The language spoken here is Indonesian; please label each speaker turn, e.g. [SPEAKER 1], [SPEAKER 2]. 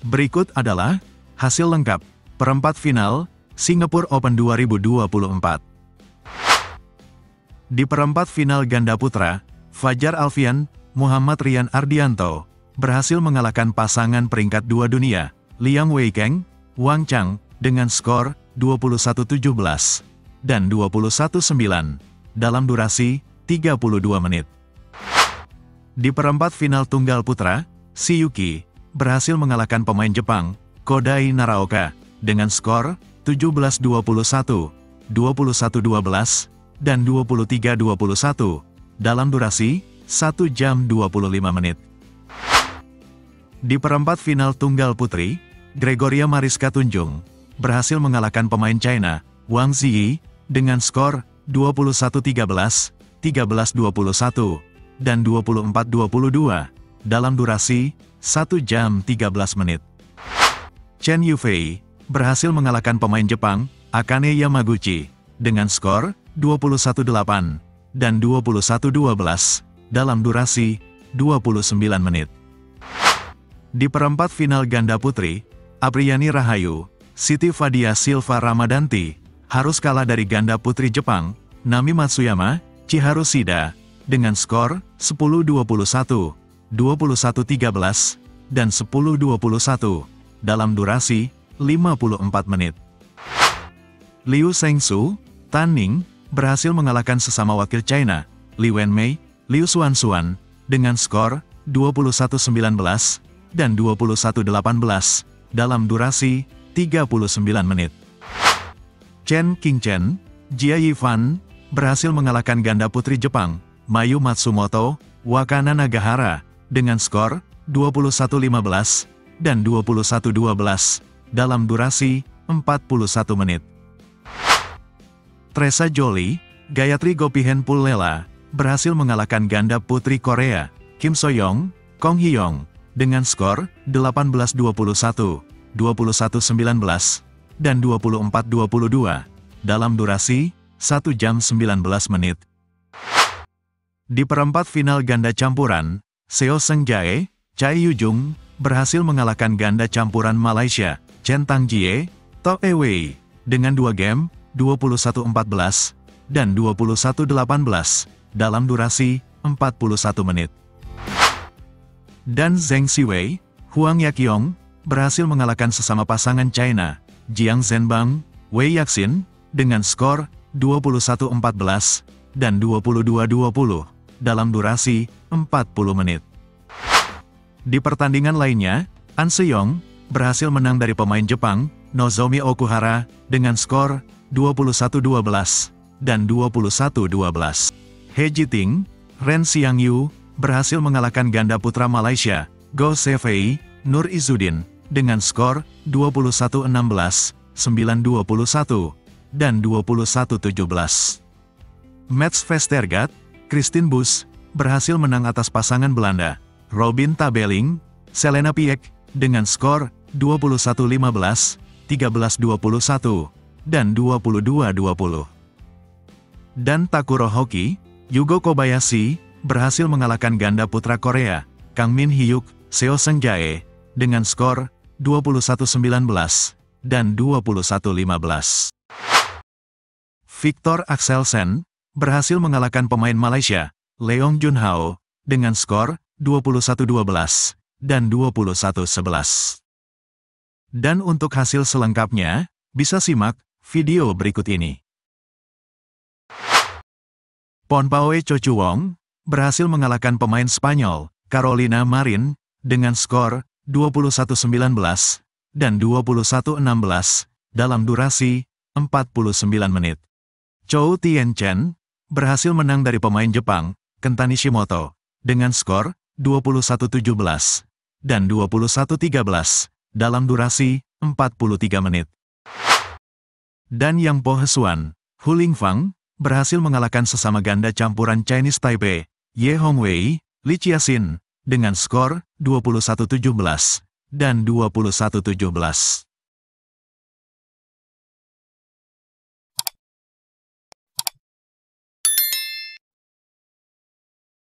[SPEAKER 1] Berikut adalah hasil lengkap perempat final Singapore Open 2024. Di perempat final ganda putra, Fajar Alfian, Muhammad Rian Ardianto, berhasil mengalahkan pasangan peringkat dua dunia, Liang Weikeng, Wang Chang, dengan skor 21-17 dan 21-9 dalam durasi 32 menit. Di perempat final tunggal putra, Si Yuki berhasil mengalahkan pemain Jepang, Kodai Naraoka, dengan skor 17-21, 21-12, dan 23-21, dalam durasi 1 jam 25 menit. Di perempat final tunggal putri, Gregoria Mariska Tunjung berhasil mengalahkan pemain China, Wang Ziyi, dengan skor 21-13, 13-21, dan 24-22, dalam durasi 1 jam 13 menit. Chen Yufei berhasil mengalahkan pemain Jepang, Akane Yamaguchi, dengan skor 21-8 dan 21-12 dalam durasi 29 menit. Di perempat final ganda putri, Apriani Rahayu, Siti Fadia Silva Ramadanti, harus kalah dari ganda putri Jepang, Nami Matsuyama, Chiharu Shida, dengan skor 10-21, 21.13, dan 10.21, dalam durasi 54 menit. Liu Shengsu, Tan Ning, berhasil mengalahkan sesama wakil China, Li Wenmei, Liu Xuanxuan, dengan skor 21.19 dan 21.18 dalam durasi 39 menit. Chen Qingchen, Jia Yifan, berhasil mengalahkan ganda putri Jepang, Mayu Matsumoto, Wakana Nagahara, dengan skor 21-15 dan 21-12 dalam durasi 41 menit. Teresa Jolie, Gayatri Gopihen Pullela, berhasil mengalahkan ganda putri Korea, Kim Soyoung, Kong Hyong, dengan skor 18-21, 21-19, dan 24-22, dalam durasi 1 jam 19 menit. Di perempat final ganda campuran, Seo Seng Jae, Chai Yujung, berhasil mengalahkan ganda campuran Malaysia, Chen Tang Jie, To Wei, dengan dua game, 21-14, dan 21-18, dalam durasi 41 menit. Dan Zheng Siwei, Huang Yaqiong, berhasil mengalahkan sesama pasangan China, Jiang Zhenbang, Wei Yaxin, dengan skor 21-14 dan 22-20 dalam durasi 40 menit. Di pertandingan lainnya, An Seyong berhasil menang dari pemain Jepang, Nozomi Okuhara, dengan skor 21-12 dan 21-12. He Jiting, Ren Xiangyu, berhasil mengalahkan ganda putra Malaysia, Go Sefei, Nur Izudin, dengan skor 21-16, 9-21, dan 21-17. Mats Vestergaard, Christine Bus, berhasil menang atas pasangan Belanda, Robin Tabeling, Selena Piek, dengan skor 21-15, 13-21, dan 22-20. Dan Takuro Hoki, Yugo Kobayashi, berhasil mengalahkan ganda putra Korea, Kang Min Hyuk, Seo Seung Jae, dengan skor 21-19 dan 21-15. Victor Axelsen, berhasil mengalahkan pemain Malaysia, Leong Junhao, dengan skor 21-12 dan 21-11. Dan untuk hasil selengkapnya, bisa simak video berikut ini. Ponpaoe Chochuwong berhasil mengalahkan pemain Spanyol, Carolina Marin, dengan skor 21-19 dan 21-16 dalam durasi 49 menit. Chou Tien-chen berhasil menang dari pemain Jepang, Kentani Shimoto, dengan skor 21-17 dan 21-13 dalam durasi 43 menit. Dan Yang Po Hesuan, Hu Lingfang, berhasil mengalahkan sesama ganda campuran Chinese Taipei, Ye Hongwei, Li Chiasin, dengan skor 21-17 dan 21-17.